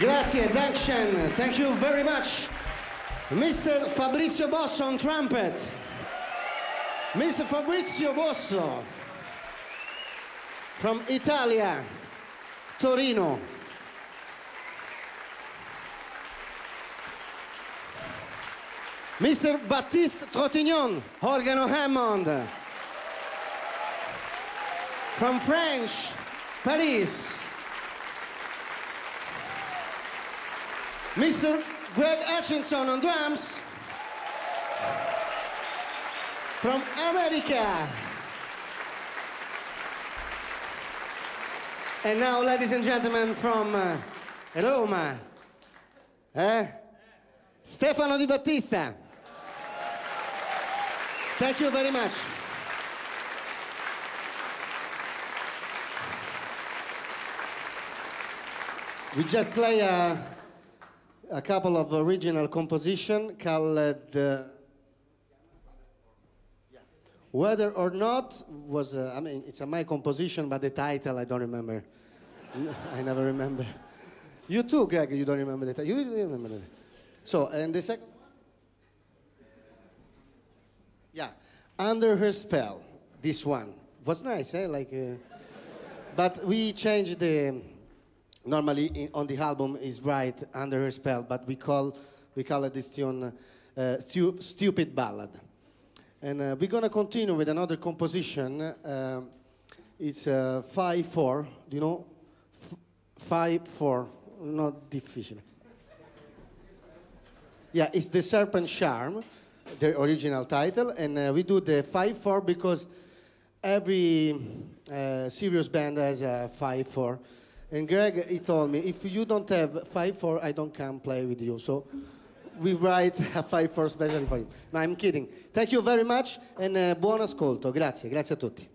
Grazie, Dakshan. Thank you very much. Mr. Fabrizio Bosso on trumpet. Mr. Fabrizio Bosso from Italia, Torino. Mr. Baptiste Trotignon, organo Hammond. From French, Paris. Mr. Greg Hutchinson on drums. From America. And now, ladies and gentlemen, from uh, Roma, eh? Stefano Di Battista. Thank you very much. We just play a, a couple of original composition called uh, Weather or Not was, uh, I mean, it's a my composition, but the title I don't remember. I never remember. You too, Greg, you don't remember the title. You remember the So, and the second? Yeah, Under Her Spell, this one. Was nice, eh? Like, uh, but we changed the, normally in, on the album is right, Under Her Spell, but we call we call it this tune uh, stu Stupid Ballad. And uh, we're going to continue with another composition. Uh, it's 5-4, do you know? 5-4, not difficult. Yeah, it's The Serpent Charm, the original title, and uh, we do the 5-4 because every uh, serious band has a 5-4. And Greg, he told me, if you don't have 5-4, I don't come play with you. So we write a 5-4 special for you. No, I'm kidding. Thank you very much and uh, buon ascolto. Grazie, grazie a tutti.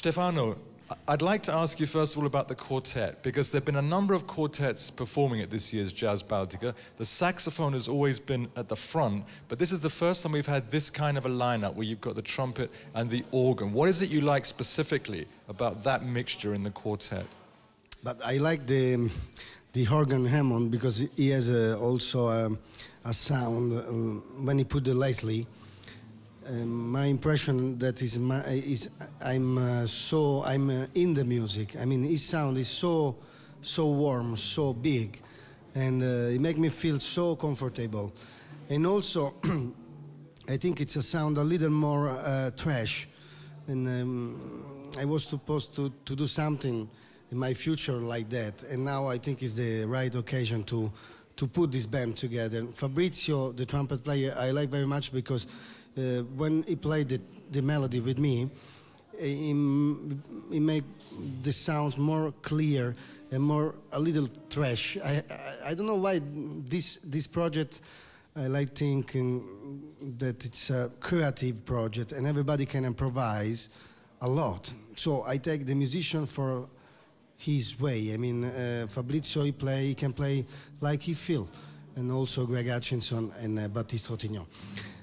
Stefano, I'd like to ask you first of all about the quartet, because there have been a number of quartets performing at this year's Jazz Baltica. The saxophone has always been at the front, but this is the first time we've had this kind of a lineup where you've got the trumpet and the organ. What is it you like specifically about that mixture in the quartet? But I like the the organ Hammond because he has uh, also um, a sound uh, when he put the Leslie um, my impression that is my, is I'm uh, so I'm uh, in the music. I mean, his sound is so so warm, so big, and uh, it makes me feel so comfortable. And also, I think it's a sound a little more trash. And um, I was supposed to, to do something in my future like that, and now I think it's the right occasion to to put this band together. Fabrizio, the trumpet player, I like very much because uh, when he played the, the, melody with me, he, he made the sounds more clear and more a little trash. I, I, I don't know why this this project. I like thinking that it's a creative project and everybody can improvise a lot. So I take the musician for his way. I mean, uh, Fabrizio he play, he can play like he feel, and also Greg Hutchinson and uh, Baptiste Trotignon.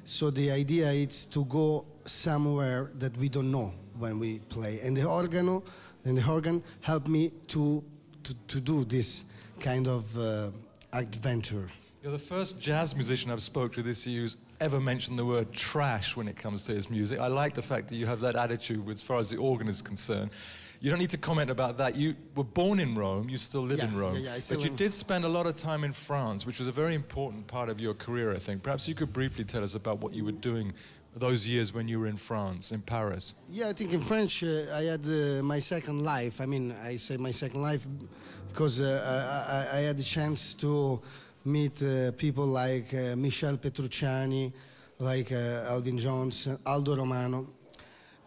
So the idea is to go somewhere that we don't know when we play. And the organo and the organ helped me to, to, to do this kind of uh, adventure. You're the first jazz musician I've spoke to this year who's ever mentioned the word trash when it comes to his music. I like the fact that you have that attitude as far as the organ is concerned. You don't need to comment about that. You were born in Rome, you still live yeah, in Rome. Yeah, yeah, but you did spend a lot of time in France, which was a very important part of your career, I think. Perhaps you could briefly tell us about what you were doing those years when you were in France, in Paris. Yeah, I think in French uh, I had uh, my second life. I mean, I say my second life because uh, I, I, had the chance to meet uh, people like uh, Michel Petrucciani, like uh, Elvin Jones, Aldo Romano,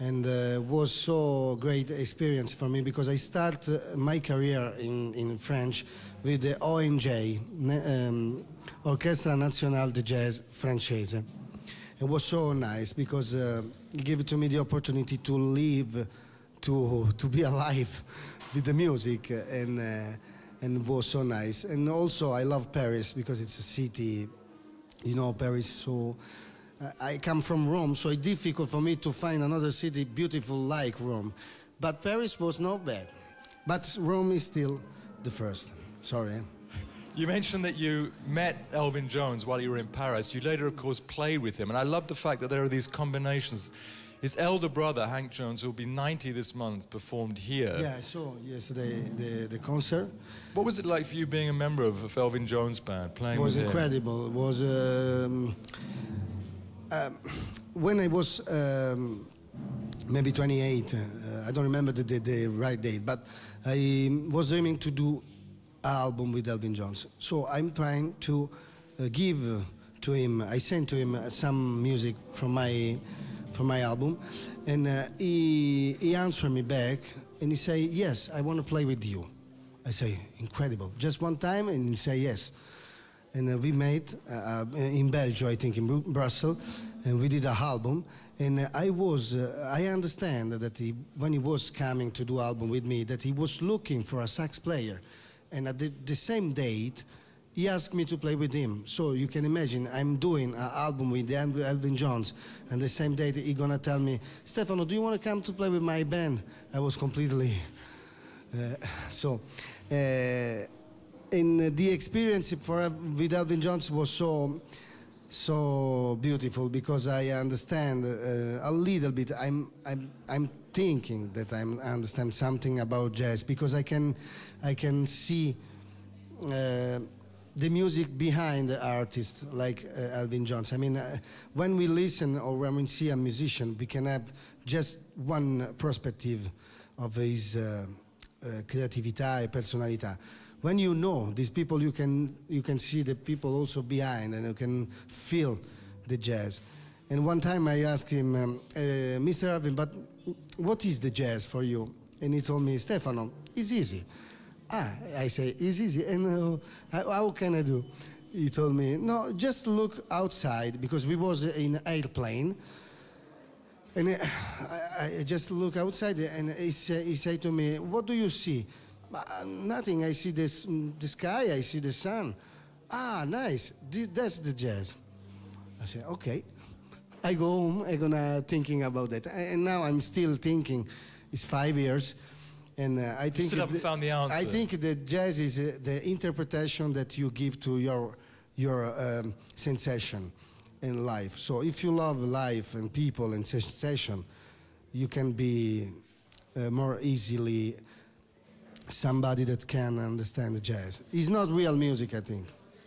and uh, was so great experience for me because I start uh, my career in, in French with the ONJ, um, Orchestra Nationale de Jazz Française. It was so nice because uh, it gave to me the opportunity to live, to, to be alive with the music and, uh, and it was so nice. And also I love Paris because it's a city, you know, Paris so I come from Rome, so it's difficult for me to find another city beautiful like Rome. But Paris was not bad. But Rome is still the first. Sorry. You mentioned that you met Elvin Jones while you were in Paris. You later, of course, played with him. And I love the fact that there are these combinations. His elder brother, Hank Jones, who will be 90 this month, performed here. Yeah, I saw yesterday the, the concert. What was it like for you being a member of Elvin Jones' band, playing with him? It was incredible. It was... Um, um, when I was um, maybe 28, uh, I don't remember the, the, the, right date, but I was dreaming to do an album with Elvin Jones. So I'm trying to uh, give to him, I sent to him some music from my, from my album, and uh, he, he answered me back, and he said, yes, I want to play with you. I say, incredible. Just one time, and he say yes and uh, we made uh, uh, in Belgium, I think, in Brussels, and we did a album. And I was, I understand that he, when he was coming to do album with me, that he was looking for a sax player, and at the, the same date, he asked me to play with him. So you can imagine, I'm doing an album with Elvin Jones, and the same day he gonna tell me, Stefano, do you want to come to play with my band? I was completely, uh, so. Uh, and the experience for with Elvin Jones was so so beautiful because I understand uh, a little bit. I'm I'm I'm thinking that i understand something about jazz because I can I can see. Uh, the music behind the artist like uh, Elvin Jones. I mean, uh, when we listen or when we see a musician, we can have just one perspective of his uh, uh creativity and personality when you know these people, you can, you can see the people also behind and you can feel the jazz. And one time I asked him, um, uh, Mr. Elvin, but what is the jazz for you? And he told me, Stefano, it's easy. Ah, I say, it's easy. And uh, how can I do? He told me, no, just look outside, because we was in an airplane, And uh, I, I just look outside and he say, he say to me, what do you see? "Uh, nothing, I see this, mm, the sky, I see the sun. Ah, nice, that's the jazz. I say, okay. I go home, I'm gonna thinking about that. And now I'm still thinking, it's five years. And uh, I think still haven't the- found the answer. I think the jazz is uh, the interpretation that you give to your your um, sensation in life. So if you love life and people and sensation, you can be uh, more easily somebody that can understand the jazz. It's not real music, I think.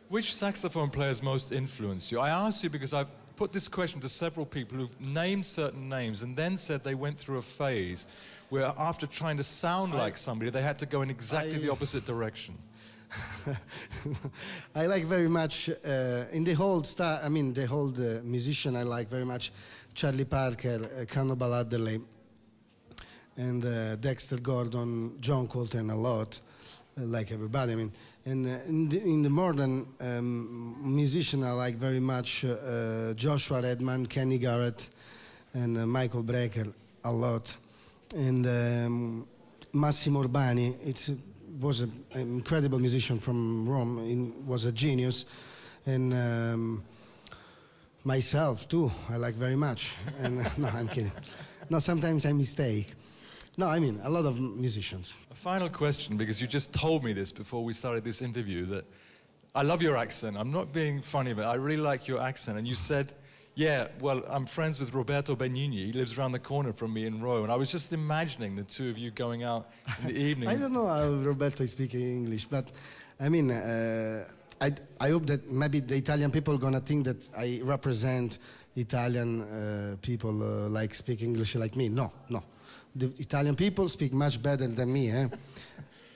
Which saxophone players most influenced you? I ask you because I've put this question to several people who've named certain names and then said they went through a phase where after trying to sound like somebody, they had to go in exactly I- the opposite direction. I like very much uh, in the whole star. I mean, the whole uh, musician. I like very much Charlie Parker, uh, Cannonball Adderley, and uh, Dexter Gordon, John Coltrane a lot, uh, like everybody. I mean, and uh, in, the, in the modern um, musician, I like very much uh, uh, Joshua Redman, Kenny Garrett, and Michael Brecker a lot, and um, Massimo Urbani. It's was a- an incredible musician from Rome. In, was a genius, and. Um, myself too i like very much and no i'm kidding no sometimes i mistake no i mean a lot of musicians A final question, because you just told me this before we started this interview, that I love your accent. I'm not being funny, but I really like your accent. And you said, yeah, well, I'm friends with Roberto Benigni. He lives around the corner from me in Rome. And I was just imagining the two of you going out in the evening. i don't know how roberto is speaking english but i mean uh, I, I hope that maybe the italian people are gonna think that i represent italian uh, people uh, like speak english like me no no the italian people speak much better than me eh?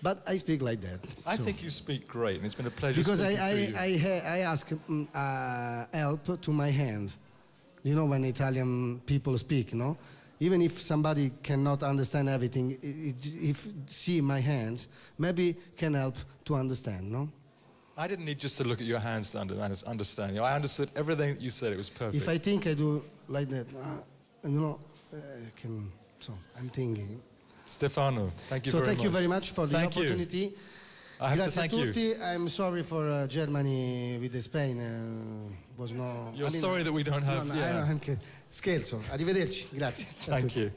but i speak like that I so. think you speak great, and it's been a pleasure because I, I. I, I ask mm, uh, help to my hand. You know, when Italian people speak, no? Even if somebody cannot understand everything, if see my hands, maybe can help to understand, no? I didn't need just to look at your hands to understand you. I understood everything that you said. It was perfect. If I think I do like that, uh, you know, uh, I can, so I'm thinking. Stefano, thank you so very thank much. you very much for the Thank you. opportunity. I have Grazie to thank a you. tutti. I'm sorry for uh, Germany with the Spain. Uh, was no. You're I mean, sorry that we don't have. No, no, yeah. I know, anche scherzo. Arrivederci, grazie. Thank tutti. you.